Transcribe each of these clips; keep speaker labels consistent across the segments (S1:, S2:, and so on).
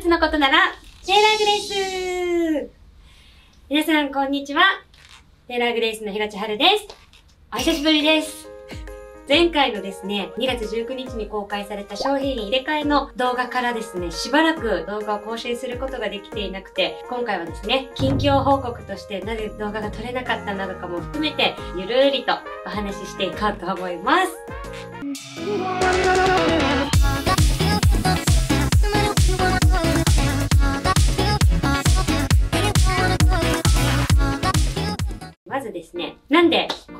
S1: ツのことなら、テーラーグレイス皆さん、こんにちは。テーラーグレイスの東春です。お久しぶりです。前回のですね、2月19日に公開された商品入れ替えの動画からですね、しばらく動画を更新することができていなくて、今回はですね、近況報告としてなぜ動画が撮れなかったなどかも含めて、ゆるーりとお話ししていこうと思います。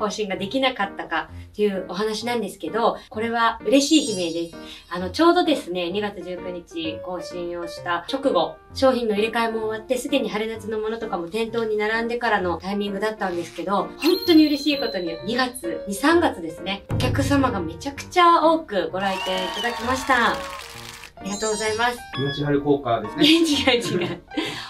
S1: 更新ができなかったかというお話なんですけど、これは嬉しい悲鳴です。あの、ちょうどですね、2月19日更新をした直後、商品の入れ替えも終わって、すでに春夏のものとかも店頭に並んでからのタイミングだったんですけど、本当に嬉しいことに2月、2、3月ですね、お客様がめちゃくちゃ多くご来店いただきました。ありがとうございます。
S2: 東春効果ですね。
S1: 違う違う。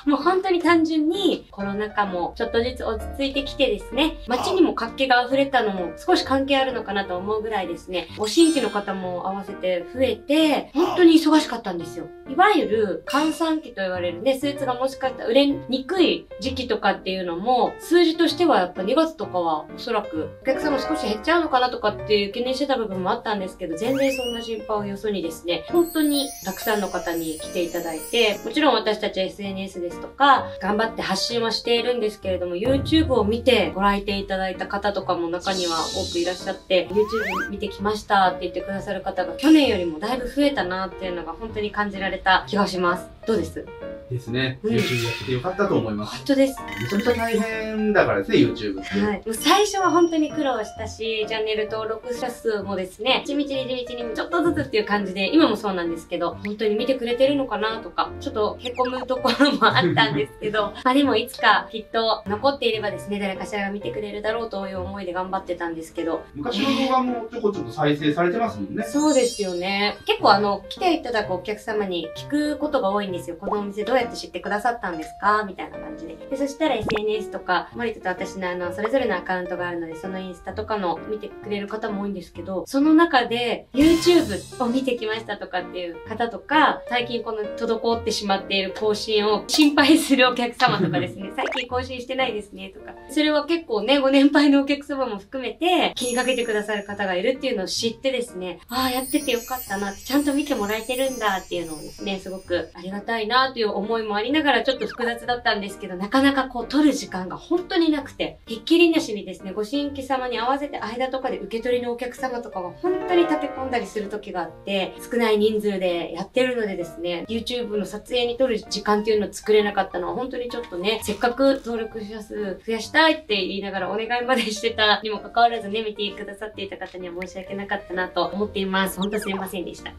S1: もう本当に単純にコロナ禍もちょっとずつ落ち着いてきてですね、街にも活気が溢れたのも少し関係あるのかなと思うぐらいですね、ご新規の方も合わせて増えて、本当に忙しかったんですよ。いわゆる閑散期と言われるね、スーツがもしかしたら売れにくい時期とかっていうのも、数字としてはやっぱ2月とかはおそらくお客様少し減っちゃうのかなとかっていう懸念してた部分もあったんですけど、全然そんな心配をよそにですね、本当にたくさんの方に来ていただいて、もちろん私たち SNS でですとか、頑張って発信はしているんですけれども、YouTube を見てご来店いただいた方とかも中には多くいらっしゃって、YouTube 見てきましたって言ってくださる方が去年よりもだいぶ増えたなっていうのが本当に感じられた気がします。どうです？
S2: ですね。
S1: うん
S2: YouTube やっててよかったと思います。
S1: 本当です。
S2: めちゃくちゃ大変だからですね、YouTube って。
S1: はい。もう最初は本当に苦労したし、チャンネル登録者数もですね、地道に地道にちょっとずつっていう感じで、今もそうなんですけど、本当に見てくれてるのかなとか、ちょっと凹むところもあったんですけど、まあでもいつかきっと残っていればですね、誰かしらが見てくれるだろうという思いで頑張ってたんですけど、
S2: 昔の動画もちょこちょこ再生されてますもんね。
S1: そうですよね。結構あの、来ていただくお客様に聞くことが多いんですよ。このお店どうやって知ってくださったんですか？みたいな感じで。で、そしたら SNS とか、森田と私のあの、それぞれのアカウントがあるので、そのインスタとかの見てくれる方も多いんですけど、その中で YouTube を見てきましたとかっていう方とか、最近この滞ってしまっている更新を心配するお客様とかですね、最近更新してないですねとか、それは結構ね、ご年配のお客様も含めて気にかけてくださる方がいるっていうのを知ってですね、ああ、やっててよかったなって、ちゃんと見てもらえてるんだっていうのをですね、すごくありがたいたいなという思いもありながらちょっと複雑だったんですけど、なかなかこう撮る時間が本当になくて、ひっきりなしにですね、ご新規様に合わせて間とかで受け取りのお客様とかが本当に立て込んだりする時があって、少ない人数でやってるのでですね、YouTube の撮影に撮る時間っていうのを作れなかったのは本当にちょっとね、せっかく登録者数増やしたいって言いながらお願いまでしてたにもかかわらずね、見てくださっていた方には申し訳なかったなと思っています。本当すいませんでした。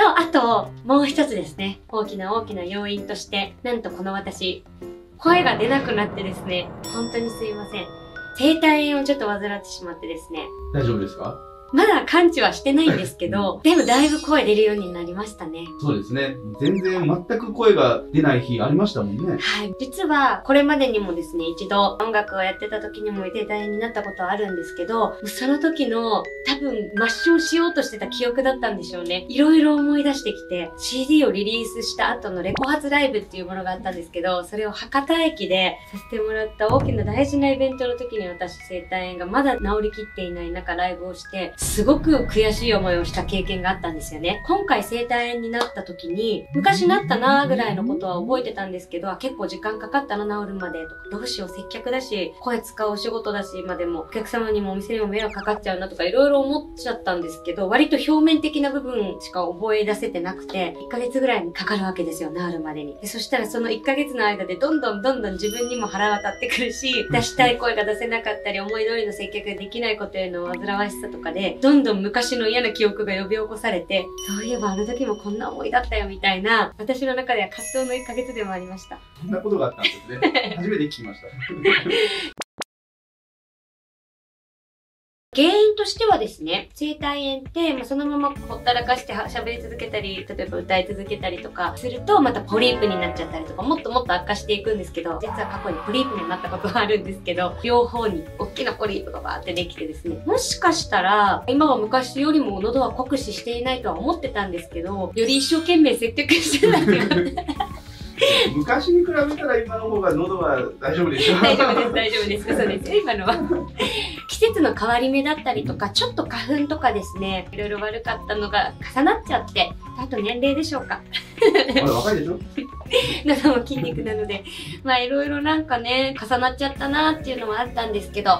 S1: と、あと、もう一つですね。大きな大きな要因として、なんとこの私、声が出なくなってですね、本当にすいません。声帯炎をちょっと患ってしまってですね、
S2: 大丈夫ですか？
S1: まだ完治はしてないんですけど、でもだいぶ声出るようになりましたね。
S2: そうですね。全然全く声が出ない日ありましたもんね。
S1: はい。実は、これまでにもですね、一度音楽をやってた時にも停滞になったことはあるんですけど、その時の多分抹消しようとしてた記憶だったんでしょうね。いろいろ思い出してきて、CD をリリースした後のレコ発ライブっていうものがあったんですけど、それを博多駅でさせてもらった大きな大事なイベントの時に私生体炎がまだ治りきっていない中ライブをして、すごく悔しい思いをした経験があったんですよね。今回生体炎になった時に、昔なったなーぐらいのことは覚えてたんですけど、結構時間かかったな治るまでとか、どうしよう接客だし、声使うお仕事だし、まあでもお客様にもお店にも迷惑かかっちゃうなとかいろいろ思っちゃったんですけど、割と表面的な部分しか覚え出せてなくて、1ヶ月ぐらいにかかるわけですよ、治るまでに。でそしたらその1ヶ月の間でどんどんどんどん自分にも腹渡ってくるし、出したい声が出せなかったり、思い通りの接客ができないことへの煩わしさとかで、どんどん昔の嫌な記憶が呼び起こされて、そういえばあの時もこんな思いだったよみたいな、私の中では活動の1ヶ月でもありました。
S2: そんなことがあったんですね。初めて聞きました。
S1: 原因としてはですね、声帯炎って、まあ、そのままほったらかしては喋り続けたり、例えば歌い続けたりとかすると、またポリープになっちゃったりとか、もっともっと悪化していくんですけど、実は過去にポリープになったことがあるんですけど、両方に大きなポリープがバーってできてですね、もしかしたら、今は昔よりも喉は酷使していないとは思ってたんですけど、より一生懸命説得してたんだよね。
S2: 昔に比べたら今の方が喉は大丈夫でしょ
S1: 大丈夫です、大丈夫です。嘘ですよ、今のは。季節の変わり目だったりとか、ちょっと花粉とかですね、いろいろ悪かったのが重なっちゃって、あと年齢でしょうか。
S2: まだ若いでしょ？
S1: 喉も筋肉なので、まあいろいろなんかね、重なっちゃったなっていうのはあったんですけど、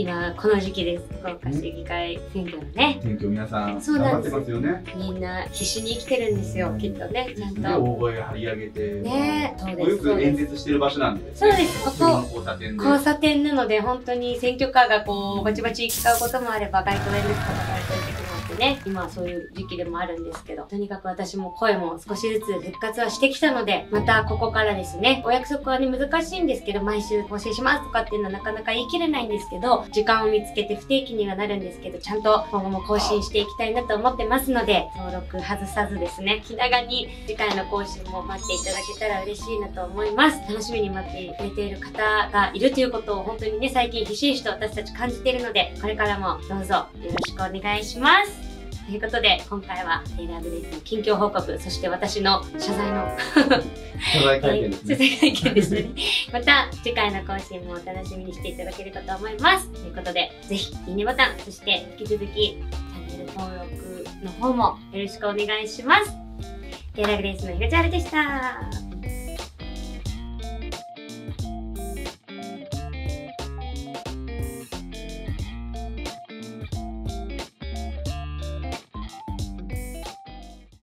S1: 今、この時期です。福岡市議会選挙のね、
S2: 選挙皆さん
S1: そうなんです
S2: 頑張ってますよね
S1: みんな必死に生きてるんですよ、きっとね、ちゃん
S2: で
S1: と。
S2: 大声張り上げて
S1: ねそうです、
S2: よ。く演説してる場所なんで
S1: そうです、ここ。
S2: 交差点で
S1: 交差点なので本当に選挙カーがこうバチバチ使うこともあれば街頭演説とかさね今はそういう時期でもあるんですけどとにかく私も声も少しずつ復活はしてきたのでまたここからですねお約束はね難しいんですけど毎週更新しますとかっていうのはなかなか言い切れないんですけど時間を見つけて不定期にはなるんですけどちゃんと今後も更新していきたいなと思ってますので登録外さずですね気長に次回の更新も待っていただけたら嬉しいなと思います。楽しみに待ってくれている方がいるということを本当にね最近ひしひしと私たち感じているのでこれからもどうぞよろしくお願いします。ということで今回はテイラー・グレイスの近況報告そして私の謝罪の
S2: 謝罪会見ですね。
S1: 謝罪会見ですね。また次回の更新もお楽しみにしていただければと思います。ということでぜひいいねボタンそして引き続きチャンネル登録の方もよろしくお願いします。テイラー・グレイスのひろちゃるでした